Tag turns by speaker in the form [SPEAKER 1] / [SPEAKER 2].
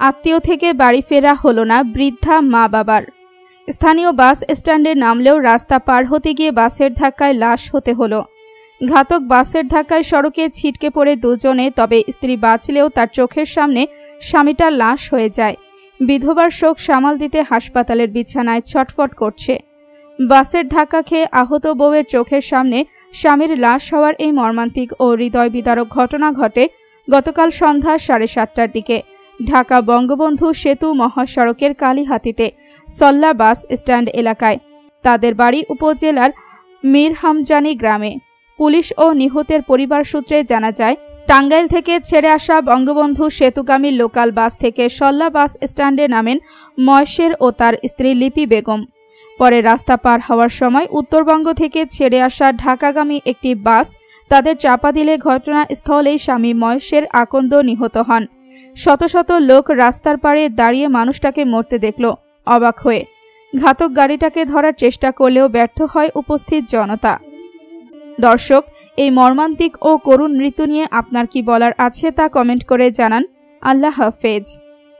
[SPEAKER 1] আত্মীয় থেকে বাড়ি ফেরা হলো না বৃদ্ধা মা বাবার। স্থানীয় বাস স্ট্যান্ডে নামলেও রাস্তা পার হতে গিয়ে বাসের ধাক্কায় লাশ হতে হলো। ঘাতক বাসের ধাক্কায় সড়কে ছিটকে পড়ে দুজনে, তবে স্ত্রী বাঁচলেও তার চোখের সামনে স্বামীটা লাশ হয়ে যায়। বিধবার শোক সামাল দিতে হাসপাতালের বিছানায় ছটফট করছে। বাসের ধাক্কা খেয়ে আহত বউয়ের চোখের সামনে স্বামীর লাশ হওয়ার এই মর্মান্তিক ও হৃদয় বিদারক ঘটনা ঘটে গতকাল সন্ধ্যা সাড়ে সাতটার দিকে। ঢাকা বঙ্গবন্ধু সেতু মহাসড়কের কালীহাতিতে সল্লা বাস স্ট্যান্ড এলাকায়। তাদের বাড়ি উপজেলার মিরহামজানি গ্রামে। পুলিশ ও নিহতের পরিবার সূত্রে জানা যায়, টাঙ্গাইল থেকে ছেড়ে আসা বঙ্গবন্ধু সেতুগামী লোকাল বাস থেকে সল্লা বাস স্ট্যান্ডে নামেন ময়সের ও তার স্ত্রী লিপি বেগম। পরে রাস্তা পার হওয়ার সময় উত্তরবঙ্গ থেকে ছেড়ে আসা ঢাকাগামী একটি বাস তাদের চাপা দিলে ঘটনাস্থলেই স্বামী ময়সের আকন্দ নিহত হন। শত শত লোক রাস্তার পাড়ে দাঁড়িয়ে মানুষটাকে মরতে দেখল, অবাক হয়ে। ঘাতক গাড়িটাকে ধরার চেষ্টা করলেও ব্যর্থ হয় উপস্থিত জনতা। দর্শক, এই মর্মান্তিক ও করুণ মৃত্যু নিয়ে আপনার কি বলার আছে তা কমেন্ট করে জানান। আল্লাহ হাফেজ।